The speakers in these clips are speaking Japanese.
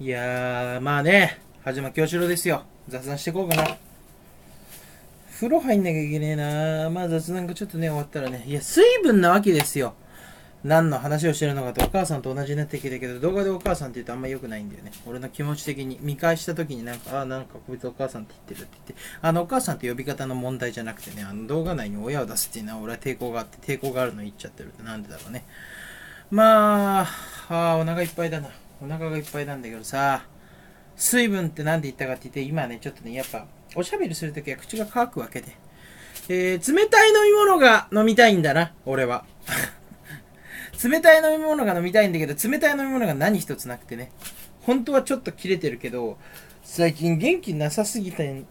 いやー、まあね、始ま京志郎ですよ。雑談していこうかな。風呂入んなきゃいけねえなまあ雑談がちょっとね、終わったらね。いや、水分なわけですよ。何の話をしてるのかとお母さんと同じになってきたけど、動画でお母さんって言うとあんま良くないんだよね。俺の気持ち的に見返した時になんか、ああ、なんかこいつお母さんって言ってるって言って、あのお母さんって呼び方の問題じゃなくてね、あの動画内に親を出すっていうのは俺は抵抗があって、抵抗があるの言っちゃってるってなんでだろうね。まあ、ああ、お腹いっぱいだな。お腹がいっぱいなんだけどさ、水分って何で言ったかって言って、今ね、ちょっとね、やっぱ、おしゃべりするときは口が乾くわけで。えー、冷たい飲み物が飲みたいんだな、俺は。冷たい飲み物が飲みたいんだけど、冷たい飲み物が何一つなくてね。本当はちょっと切れてるけど、最近元気なさすぎて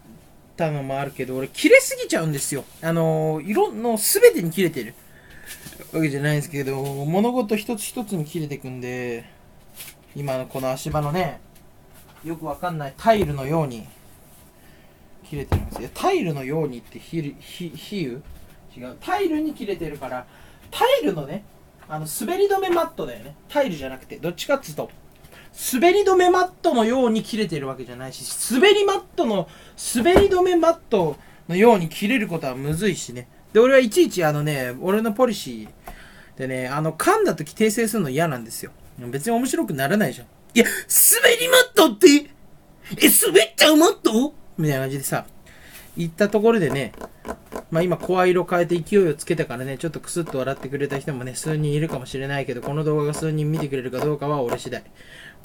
たのもあるけど、俺切れすぎちゃうんですよ。あのー、色の全てに切れてるわけじゃないんですけど、物事一つ一つに切れてくんで、今のこの足場のね、よくわかんないタイルのように切れてるんですよ。タイルのようにって比比比喩？違う。タイルに切れてるから、タイルのね、あの、滑り止めマットだよね。タイルじゃなくて、どっちかっつうと、滑り止めマットのように切れてるわけじゃないし、滑りマットの、滑り止めマットのように切れることはむずいしね。で、俺はいちいちあのね、俺のポリシーでね、あの、噛んだ時訂正するの嫌なんですよ。別に面白くならないじゃん。いや、滑りマットって、え、滑っちゃうマット？みたいな感じでさ、言ったところでね、まあ今声色変えて勢いをつけたからね、ちょっとクスッと笑ってくれた人もね、数人いるかもしれないけど、この動画が数人見てくれるかどうかは俺次第。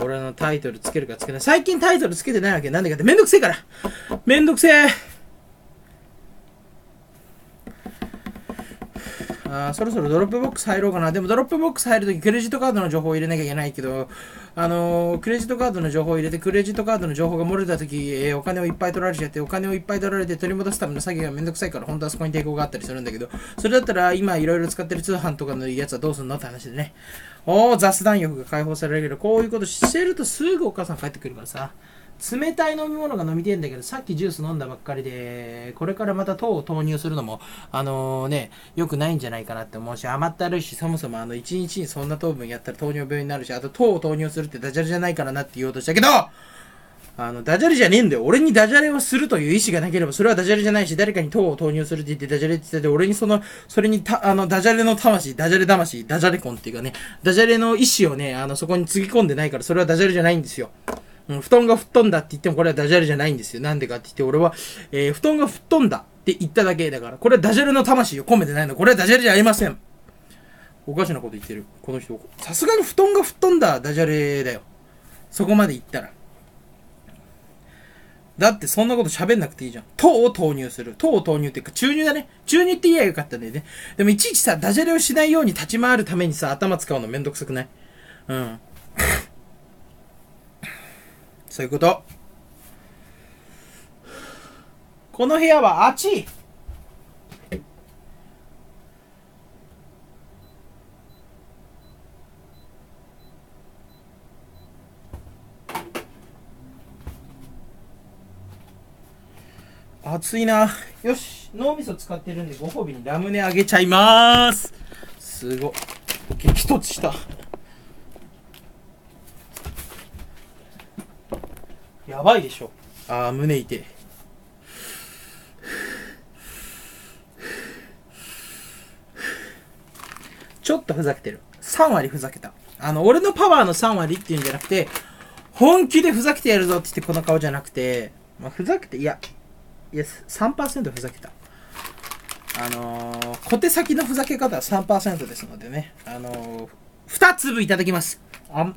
俺のタイトルつけるかつけない。最近タイトルつけてないわけなんでかってめんどくせえからめんどくせえあそろそろ Dropbox 入ろうかな。でも Dropbox 入るときクレジットカードの情報を入れなきゃいけないけど、あのー、クレジットカードの情報を入れて、クレジットカードの情報が漏れたとき、えー、お金をいっぱい取られちゃって、お金をいっぱい取られて取り戻すための作業がめんどくさいから、本当はそこに抵抗があったりするんだけど、それだったら今いろいろ使ってる通販とかのやつはどうすんのって話でね。おー、雑談欲が解放されるけど、こういうことしてるとすぐお母さん帰ってくるからさ。冷たい飲み物が飲みてえんだけど、さっきジュース飲んだばっかりで、これからまた糖を投入するのも、あのー、ね、良くないんじゃないかなって思うし、甘ったるいし、そもそもあの、1日にそんな糖分やったら糖尿病になるし、あと糖を投入するってダジャレじゃないからなって言おうとしたけど、あの、ダジャレじゃねえんだよ。俺にダジャレをするという意思がなければ、それはダジャレじゃないし、誰かに糖を投入するって言ってダジャレって言ってて、俺にその、それにた、あの、ダジャレの魂、ダジャレ魂、ダジャレコンっていうかね、ダジャレの意思をね、あの、そこにつぎ込んでないから、それはダジャレじゃないんですよ。うん、布団が吹っ飛んだって言ってもこれはダジャレじゃないんですよ。なんでかって言って俺は、えー、布団が吹っ飛んだって言っただけだから、これはダジャレの魂を込めてないの。これはダジャレじゃありません。おかしなこと言ってる。この人。さすがに布団が吹っ飛んだダジャレだよ。そこまで言ったら。だってそんなこと喋んなくていいじゃん。糖を投入する。糖を投入っていうか注入だね。注入って言えばよかったんだよね。でもいちいちさ、ダジャレをしないように立ち回るためにさ、頭使うのめんどくさくない？うん。そういうこと。この部屋は暑い。暑いな。よし、脳みそ使ってるんでご褒美にラムネあげちゃいます。すご。激突した。やばいでしょ。あー、胸痛い。ちょっとふざけてる。3割ふざけた。あの、俺のパワーの3割っていうんじゃなくて、本気でふざけてやるぞって言ってこの顔じゃなくて、まあ、ふざけて、いや、いや、3%ふざけた。あのー、小手先のふざけ方は3%ですのでね、あのー、2粒いただきます。あん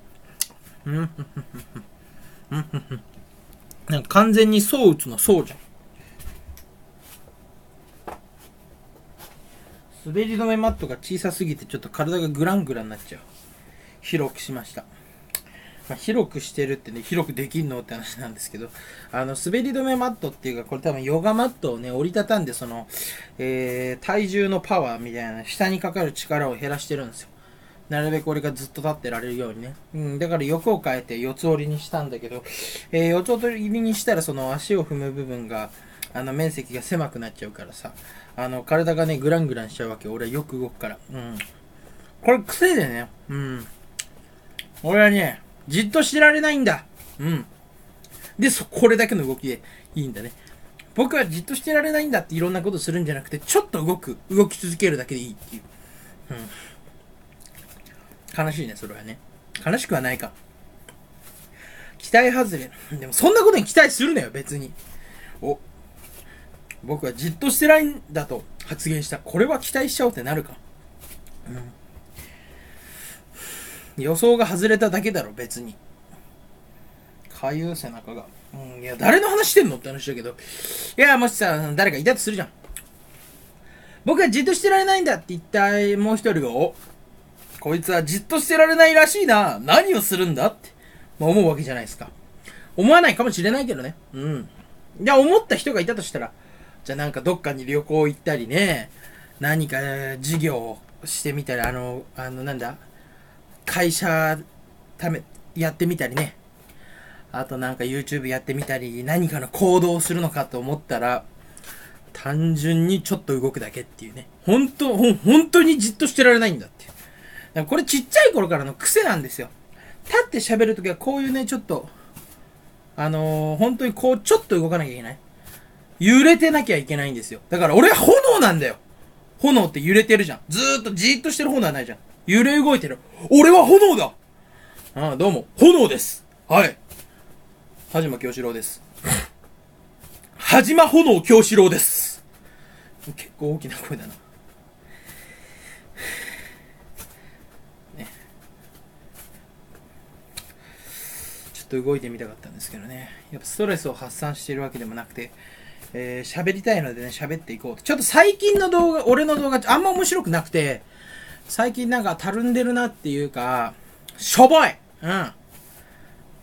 なんか完全にそう打つのそうじゃん。滑り止めマットが小さすぎてちょっと体がグラングランになっちゃう。広くしました。まあ、広くしてるってね、広くできんのって話なんですけど、あの、滑り止めマットっていうか、これ多分ヨガマットをね、折りたたんで、その、えー、体重のパワーみたいな、下にかかる力を減らしてるんですよ。なるべく俺がずっと立ってられるようにね。うん、だから欲を変えて四つ折りにしたんだけど、えー、四つ折りにしたらその足を踏む部分が、あの、面積が狭くなっちゃうからさ、あの、体がね、グラングランしちゃうわけ。俺はよく動くから。うん。これ癖でね、うん。俺はね、じっとしてられないんだ。うん。で、そ、これだけの動きでいいんだね。僕はじっとしてられないんだっていろんなことするんじゃなくて、ちょっと動く、動き続けるだけでいいっていう。うん。悲しいね、それはね。悲しくはないか。期待外れ。でも、そんなことに期待するなよ、別に。お。僕はじっとしてないんだと発言した。これは期待しちゃおうってなるか。うん。予想が外れただけだろ、別に。かゆう背中が。うん、いや、誰の話してんのって話だけど。いや、もしさ、誰かいたとするじゃん。僕はじっとしてられないんだって言ったもう一人が、お、こいつはじっとしてられないらしいな。何をするんだって、まあ、思うわけじゃないですか。思わないかもしれないけどね。うん。じゃあ思った人がいたとしたら、じゃあなんかどっかに旅行行ったりね、何か授業をしてみたり、あの、あの、なんだ会社ため、やってみたりね。あとなんか YouTube やってみたり、何かの行動をするのかと思ったら、単純にちょっと動くだけっていうね。本当、ほ本当にじっとしてられないんだっていう。だこれちっちゃい頃からの癖なんですよ。立って喋るときはこういうね、ちょっと、あのー、本当にこう、ちょっと動かなきゃいけない。揺れてなきゃいけないんですよ。だから俺は炎なんだよ。炎って揺れてるじゃん。ずーっとじーっとしてる炎はないじゃん。揺れ動いてる。俺は炎だああ、どうも、炎です。はい。はじま京志郎です。はじま炎京志郎です。結構大きな声だな。ね。ちょっと動いてみたかったんですけどね。やっぱストレスを発散しているわけでもなくて、えー、喋りたいのでね、喋っていこうと。ちょっと最近の動画、俺の動画あんま面白くなくて、最近なんかたるんでるなっていうか、しょぼいうん。あ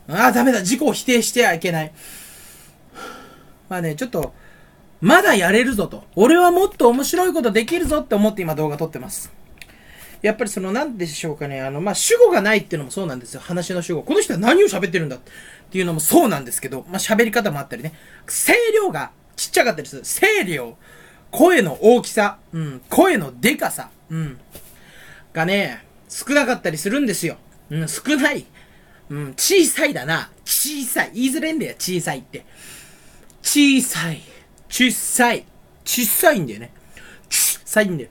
あ、ダメだ。自己を否定してはいけない。まあね、ちょっと、まだやれるぞと。俺はもっと面白いことできるぞって思って今動画撮ってます。やっぱりその、なんでしょうかね。あの、まあ、主語がないっていうのもそうなんですよ。話の主語。この人は何を喋ってるんだっていうのもそうなんですけど、まあ、喋り方もあったりね。声量がちっちゃかったりする。声量。声の大きさ。うん。声のでかさ。うん。がね、少なかったりするんですよ。うん、少ない。うん、小さいだな。小さい。言いづらいんだよ、小さいって。小さい。小さい。小さいんだよね。小さいんだよ。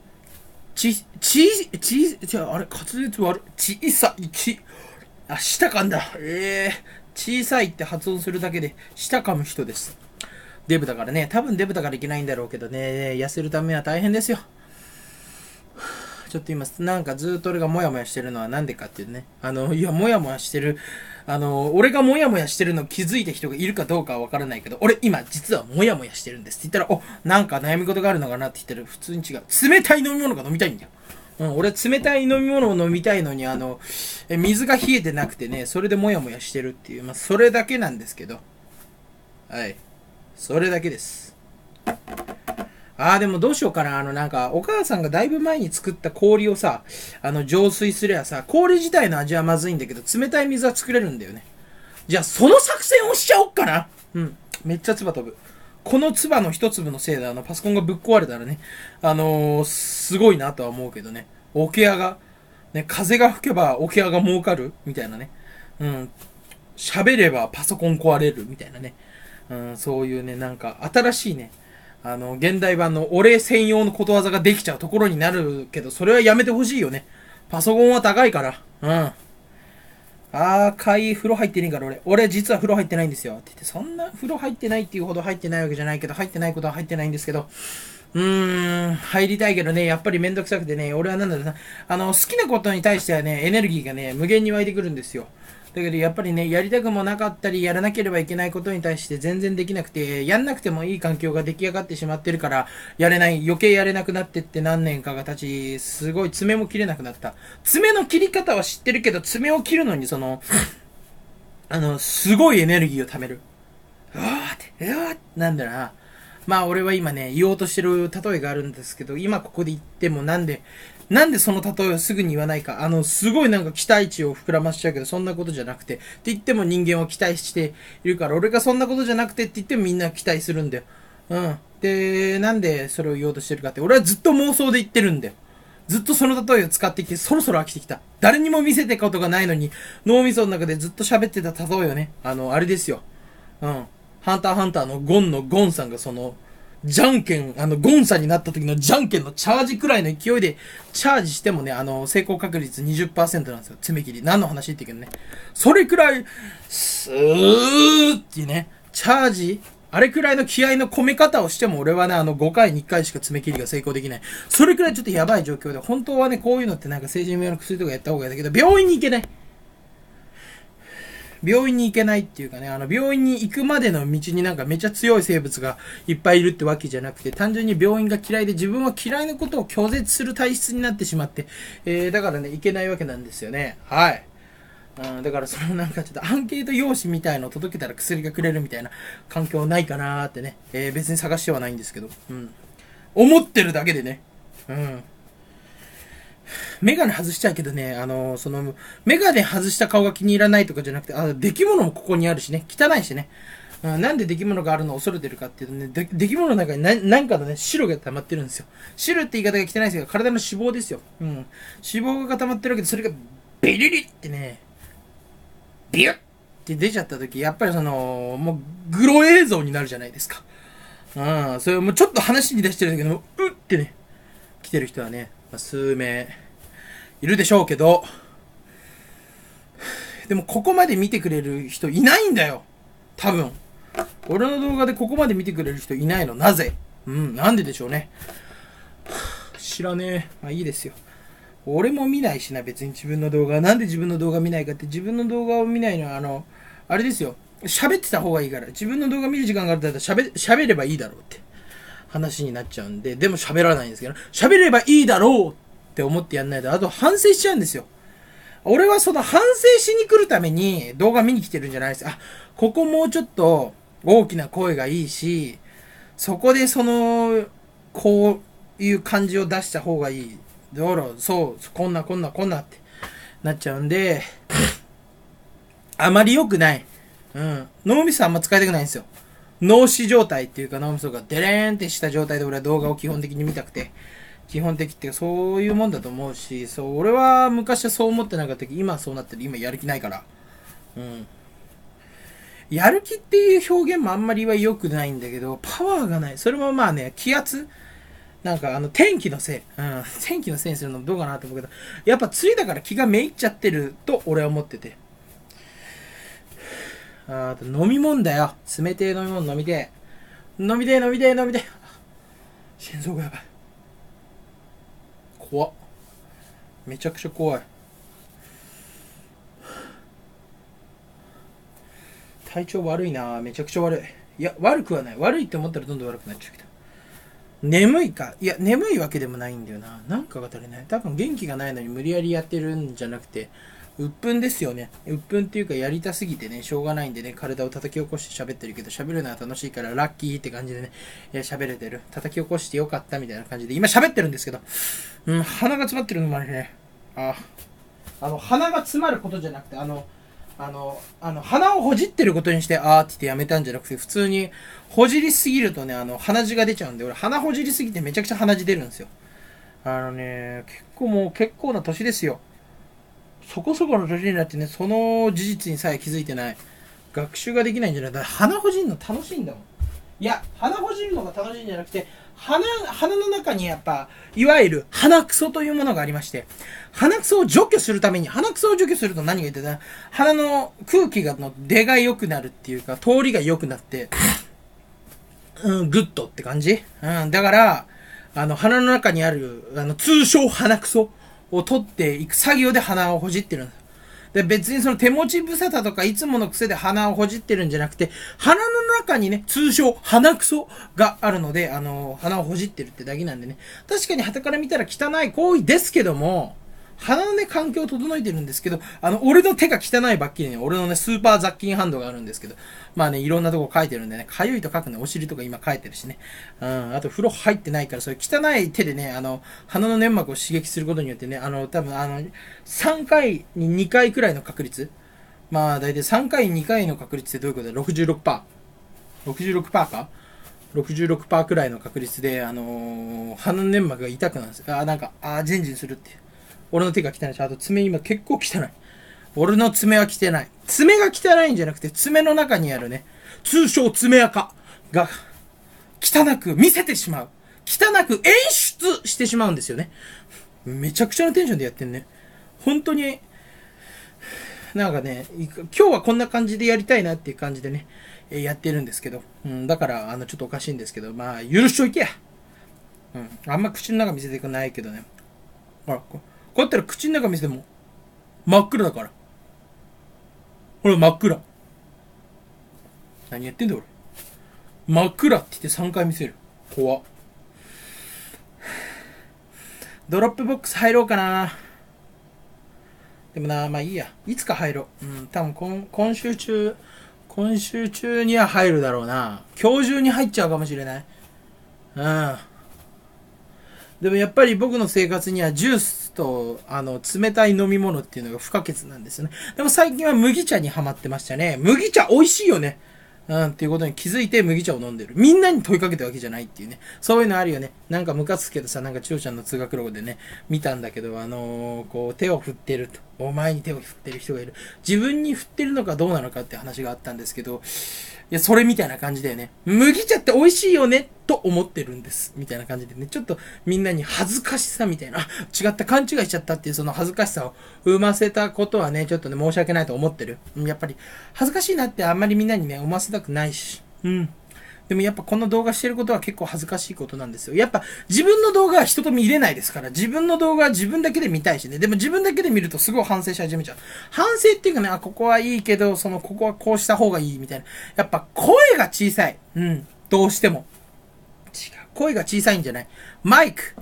ち、ち、ち、ちゃあれ、滑舌悪い。小さい、ち、あ、舌噛んだ。ええー、小さいって発音するだけで、舌噛む人です。デブだからね、多分デブだからいけないんだろうけどね、痩せるためは大変ですよ。ちょっと今、なんかずっと俺がモヤモヤしてるのはなんでかっていうね。あの、いや、モヤモヤしてる。あの、俺がモヤモヤしてるの気づいた人がいるかどうかはわからないけど、俺今実はモヤモヤしてるんですって言ったら、お、なんか悩み事があるのかなって言ったら普通に違う。冷たい飲み物が飲みたいんだよ。うん、俺冷たい飲み物を飲みたいのに、あの、水が冷えてなくてね、それでモヤモヤしてるっていう、まあ、それだけなんですけど。はい。それだけです。ああ、でもどうしようかな。あの、なんか、お母さんがだいぶ前に作った氷をさ、あの、浄水すりゃさ、氷自体の味はまずいんだけど、冷たい水は作れるんだよね。じゃあ、その作戦をしちゃおっかな。うん。めっちゃ唾飛ぶ。この唾の一粒のせいで、あの、パソコンがぶっ壊れたらね、あのー、すごいなとは思うけどね。オケアが、ね、風が吹けばオケアが儲かる？みたいなね。うん。喋ればパソコン壊れる？みたいなね。うん、そういうね、なんか、新しいね、あの、現代版のお礼専用のことわざができちゃうところになるけど、それはやめてほしいよね。パソコンは高いから。うん。あー、かい風呂入ってねえから俺。俺実は風呂入ってないんですよ。って言って、そんな風呂入ってないっていうほど入ってないわけじゃないけど、入ってないことは入ってないんですけど、うーん、入りたいけどね、やっぱりめんどくさくてね、俺はなんだろうな、あの、好きなことに対してはね、エネルギーがね、無限に湧いてくるんですよ。だけどやっぱりね、やりたくもなかったり、やらなければいけないことに対して全然できなくて、やんなくてもいい環境が出来上がってしまってるから、やれない、余計やれなくなってって何年かが経ち、すごい爪も切れなくなった。爪の切り方は知ってるけど、爪を切るのにその、あの、すごいエネルギーを貯める。うわーって、うわーって、なんだろうな。まあ俺は今ね、言おうとしてる例えがあるんですけど、今ここで言ってもなんで、なんでその例えをすぐに言わないか。あの、すごいなんか期待値を膨らましちゃうけど、そんなことじゃなくて。って言っても人間は期待しているから、俺がそんなことじゃなくてって言ってもみんな期待するんだよ。うん。で、なんでそれを言おうとしてるかって、俺はずっと妄想で言ってるんだよ。ずっとその例えを使ってきて、そろそろ飽きてきた。誰にも見せてことがないのに、脳みその中でずっと喋ってた例えをね、あの、あれですよ。うん。ハンターハンターのゴンのゴンさんがその、じゃんけん、あの、ゴンさんになった時のじゃんけんのチャージくらいの勢いで、チャージしてもね、あの、成功確率20%なんですよ。爪切り。何の話って言うけどね。それくらい、スーってね、チャージあれくらいの気合の込め方をしても俺はね、あの5回に1回しか爪切りが成功できない。それくらいちょっとやばい状況で、本当はね、こういうのってなんか精神病の薬とかやった方がいいんだけど、病院に行けない。病院に行けないっていうかね、あの、病院に行くまでの道になんかめちゃ強い生物がいっぱいいるってわけじゃなくて、単純に病院が嫌いで自分は嫌いなことを拒絶する体質になってしまって、えー、だからね、行けないわけなんですよね。はい。うん、だからそのなんかちょっとアンケート用紙みたいのを届けたら薬がくれるみたいな環境ないかなーってね、えー、別に探してはないんですけど、うん。思ってるだけでね、うん。メガネ外しちゃうけどね、あのー、その、メガネ外した顔が気に入らないとかじゃなくて、あ、出来物もここにあるしね、汚いしね。うん、なんで出来物があるのを恐れてるかっていうとね、で出来物の中に何かのね、白が溜まってるんですよ。白って言い方が汚いですけど、体の脂肪ですよ。うん。脂肪が固まってるわけで、それがビリリってね、ビュッって出ちゃった時、やっぱりその、もう、グロ映像になるじゃないですか。うん、それもうちょっと話に出してるんだけど、うってね、来てる人はね、数名いるでしょうけど、でもここまで見てくれる人いないんだよ。多分。俺の動画でここまで見てくれる人いないの。なぜ？うん、なんででしょうね。知らねえ。まあいいですよ。俺も見ないしな、別に自分の動画。なんで自分の動画見ないかって、自分の動画を見ないのは、あの、あれですよ。喋ってた方がいいから。自分の動画見る時間があるんだったら、喋ればいいだろうって。話になっちゃうんで、でも喋らないんですけど、喋ればいいだろうって思ってやんないと、あと反省しちゃうんですよ。俺はその反省しに来るために動画見に来てるんじゃないです。あ、ここもうちょっと大きな声がいいし、そこでその、こういう感じを出した方がいい。だから、そう、こんなこんなこんなってなっちゃうんで、あまり良くない。うん。脳みそあんま使いたくないんですよ。脳死状態っていうか脳みそがデレーンってした状態で俺は動画を基本的に見たくて、基本的ってそういうもんだと思うし、そう、俺は昔はそう思ってなかったけど、今はそうなってる。今やる気ないから。うん。やる気っていう表現もあんまりは良くないんだけど、パワーがない。それもまあね、気圧なんかあの天気のせい。うん。天気のせいにするのもどうかなと思うけど、やっぱ釣りだから気がめいっちゃってると俺は思ってて。あと飲み物だよ。冷てえ飲み物飲みてえ。飲みてえ飲みてえ飲みてえ。心臓がやばい。怖っ。めちゃくちゃ怖い。体調悪いなめちゃくちゃ悪い。いや、悪くはない。悪いって思ったらどんどん悪くなっちゃうけど。眠いかいや、眠いわけでもないんだよな。なんかが足りない。多分元気がないのに無理やりやってるんじゃなくて、鬱憤ですよね。鬱憤っていうかやりたすぎてね、しょうがないんでね、体を叩き起こして喋ってるけど、喋るのは楽しいからラッキーって感じでね、喋れてる。叩き起こしてよかったみたいな感じで、今喋ってるんですけど、うん、鼻が詰まってるのもあるね。あ、あの、鼻が詰まることじゃなくて、あの、あの、あの、鼻をほじってることにして、あーって言ってやめたんじゃなくて、普通に、ほじりすぎるとね、あの、鼻血が出ちゃうんで、俺、鼻ほじりすぎてめちゃくちゃ鼻血出るんですよ。あのね、結構もう、結構な年ですよ。そこそこの年になってね、その事実にさえ気づいてない。学習ができないんじゃないだ鼻ほじるの楽しいんだもん。いや、鼻ほじるのが楽しいんじゃなくて、鼻、鼻の中にやっぱ、いわゆる鼻くそというものがありまして、鼻くそを除去するために、鼻くそを除去すると何が言ってた鼻の空気がの出が良くなるっていうか、通りが良くなって、うん、グッドって感じ？うん、だから、あの、鼻の中にある、あの、通称鼻くそを取っていく作業で鼻をほじってるんですで別にその手持ち無沙汰とかいつもの癖で鼻をほじってるんじゃなくて、鼻の中にね、通称鼻くそがあるので、あの、鼻をほじってるってだけなんでね。確かに旗から見たら汚い行為ですけども、鼻のね、環境を整えてるんですけど、あの、俺の手が汚いばっきりね、俺のね、スーパー雑菌ハンドがあるんですけど、まあね、いろんなとこ書いてるんでね、かゆいと書くね、お尻とか今書いてるしね。うん、あと風呂入ってないから、そういう汚い手でね、あの、鼻の粘膜を刺激することによってね、あの、多分、あの、3回に2回くらいの確率。まあ、だいたい3回に2回の確率ってどういうことだ ?66%。66%か？66%くらいの確率で、あのー、鼻の粘膜が痛くなるんですよ。あ、なんか、あ、ジェンジンするっていう。俺の手が汚いし、あと爪今結構汚い。俺の爪は汚い。爪が汚いんじゃなくて、爪の中にあるね、通称爪垢が、汚く見せてしまう。汚く演出してしまうんですよね。めちゃくちゃなテンションでやってんね。本当に、なんかね、今日はこんな感じでやりたいなっていう感じでね、やってるんですけど、うん、だから、あの、ちょっとおかしいんですけど、まあ、許しといてや。うん、あんま口の中見せてくないけどね。ほら、こうこうやったら口の中見せても、真っ暗だから。ほら、真っ暗。何やってんだ俺。真っ暗って言って3回見せる。怖。 Dropbox 入ろうかな。でもな、まあいいや。いつか入ろう。うん、多分今今週中、今週中には入るだろうな。今日中に入っちゃうかもしれない。うん。でもやっぱり僕の生活にはジュースと、あの、冷たい飲み物っていうのが不可欠なんですよね。でも最近は麦茶にハマってましたね。麦茶美味しいよね。うん、っていうことに気づいて麦茶を飲んでる。みんなに問いかけたわけじゃないっていうね。そういうのあるよね。なんかムカつくけどさ、なんか千代ちゃんの通学路でね、見たんだけど、あのー、こう、手を振ってると。お前に手を振ってる人がいる。自分に振ってるのかどうなのかって話があったんですけど、いや、それみたいな感じだよね。麦茶って美味しいよねと思ってるんです。みたいな感じでね。ちょっとみんなに恥ずかしさみたいな、違った勘違いしちゃったっていうその恥ずかしさを生ませたことはね、ちょっとね、申し訳ないと思ってる。やっぱり、恥ずかしいなってあんまりみんなにね、思わせたくないし。うん。でもやっぱこの動画してることは結構恥ずかしいことなんですよ。やっぱ自分の動画は人と見れないですから、自分の動画は自分だけで見たいしね。でも自分だけで見るとすごい反省し始めちゃう。反省っていうかね、あ、ここはいいけど、その、ここはこうした方がいいみたいな。やっぱ声が小さい。うん。どうしても。違う。声が小さいんじゃない。マイク。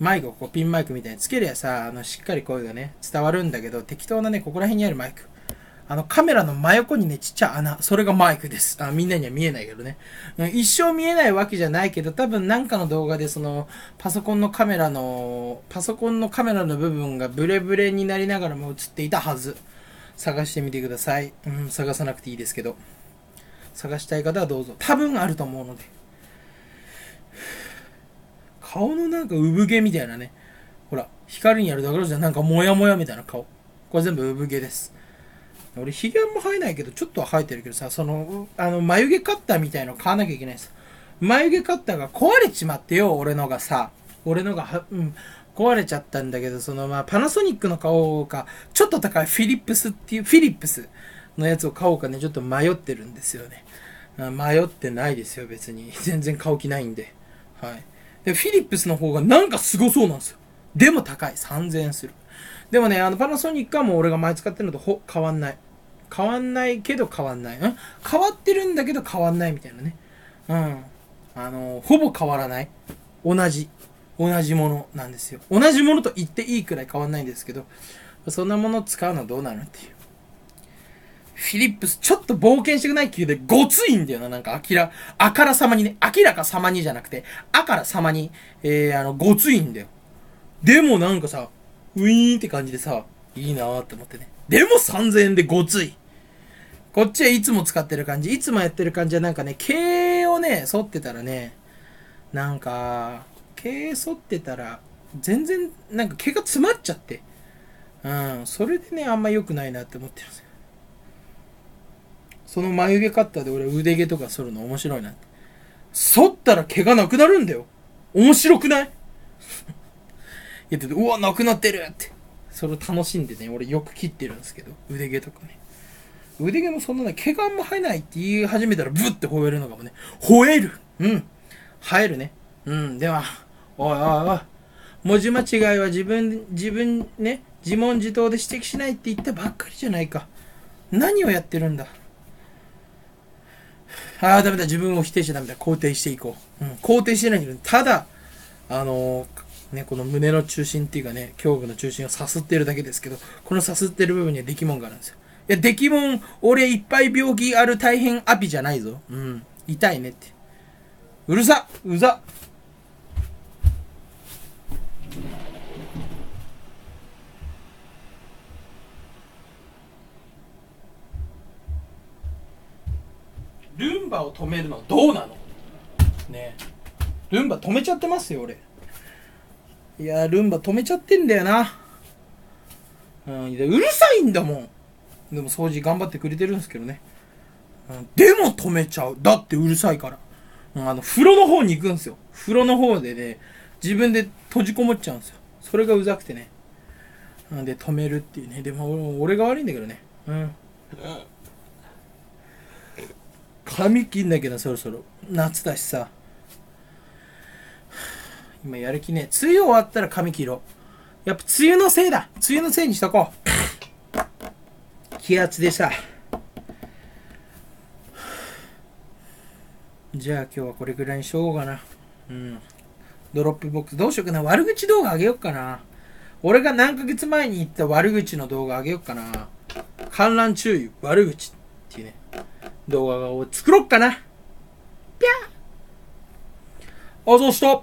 マイクをこうピンマイクみたいにつけりゃさ、あの、しっかり声がね、伝わるんだけど、適当なね、ここら辺にあるマイク。あの、カメラの真横にね、ちっちゃい穴。それがマイクです。あみんなには見えないけどね。一生見えないわけじゃないけど、多分なんかの動画でその、パソコンのカメラの、パソコンのカメラの部分がブレブレになりながらも映っていたはず。探してみてください。うん、探さなくていいですけど。探したい方はどうぞ。多分あると思うので。顔のなんか産毛みたいなね。ほら、光にやるだけじゃなんかモヤモヤみたいな顔。これ全部産毛です。俺、ヒゲも生えないけど、ちょっとは生えてるけどさ、その、あの、眉毛カッターみたいの買わなきゃいけないです。眉毛カッターが壊れちまってよ、俺のがさ。俺のが、うん、壊れちゃったんだけど、その、まあ、パナソニックの買おうか、ちょっと高いフィリップスっていう、フィリップスのやつを買おうかね、ちょっと迷ってるんですよね。迷ってないですよ、別に。全然買う気ないんで。はい。で、フィリップスの方がなんかすごそうなんですよ。でも高い。3000円する。でもね、あの、パナソニックはもう俺が前使ってるのとほ変わんない。変わんないけど変わんない。ん？変わってるんだけど変わんないみたいなね。うん。あの、ほぼ変わらない。同じ。同じものなんですよ。同じものと言っていいくらい変わんないんですけど、そんなものを使うのはどうなるっていう。フィリップス、ちょっと冒険してくない気でごついんだよな。なんか、あきら、あからさまにね、明らかさまにじゃなくて、あからさまに、えー、あの、ごついんだよ。でもなんかさ、ウィーンって感じでさ、いいなーって思ってね。でも3000円でごつい。こっちはいつも使ってる感じ。いつもやってる感じはなんかね、経営をね、沿ってたらね、なんか、経営沿ってたら、全然、なんか毛が詰まっちゃって。うん、それでね、あんま良くないなって思ってるんですよ。その眉毛カッターで俺腕毛とか剃るの面白いなって。剃ったら毛がなくなるんだよ。面白くない？いや、うわ、なくなってるって。それを楽しんでね、俺よく切ってるんですけど、腕毛とかね。腕毛もそんなね、毛があんま生えないって言い始めたらブッて吠えるのかもね。吠えるうん。生えるね。うん。では、おいおいおい。文字間違いは自分、自分ね、自問自答で指摘しないって言ったばっかりじゃないか。何をやってるんだああ、ダメだ。自分を否定しちゃダメだ。肯定していこう。うん、肯定してないけど、ただ、あのー、ね、この胸の中心っていうかね、胸部の中心をさすってるだけですけど、このさすってる部分には出来物があるんですよ。いや、出来物、俺いっぱい病気ある大変アピじゃないぞ。うん。痛いねって。うるさうざルンバを止めるのどうなの？ねルンバ止めちゃってますよ俺。いやルンバ止めちゃってんだよな。うんうるさいんだもん。でも掃除頑張ってくれてるんですけどね、うん、でも止めちゃうだってうるさいから、あの風呂の方に行くんですよ風呂の方でね自分で閉じこもっちゃうんですよそれがうざくてねなんで止めるっていうねでも俺が悪いんだけどねうん髪切んなきゃな、そろそろ。夏だしさ。今やる気ね。梅雨終わったら髪切ろう。やっぱ梅雨のせいだ。梅雨のせいにしとこう。気圧でさ。じゃあ今日はこれぐらいにしようかな。うん。 Dropbox。どうしようかな。悪口動画あげようかな。俺が何ヶ月前に言った悪口の動画あげようかな。閲覧注意、悪口っていうね。動画を作ろっかな。ぴゃーあ、そうした